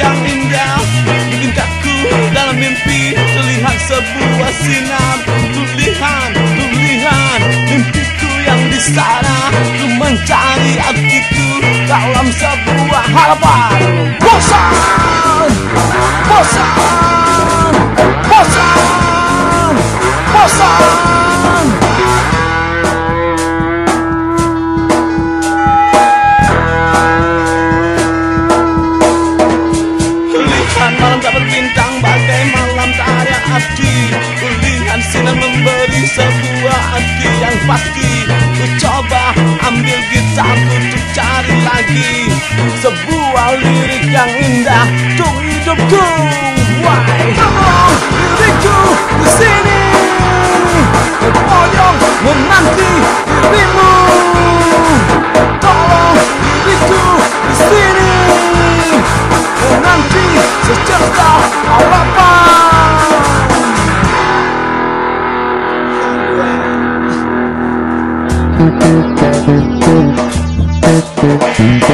yang indah Bikin ku dalam mimpi Terlihat sebuah sinar. Tulihan, tulihan Mimpiku yang di sana. Ku mencari artiku Dalam sebuah harapan. Bosan! Bosan memberi sebuah arti yang pasti. Ku coba ambil gitar untuk cari lagi. Sebuah lirik yang indah untuk hidupku. Why?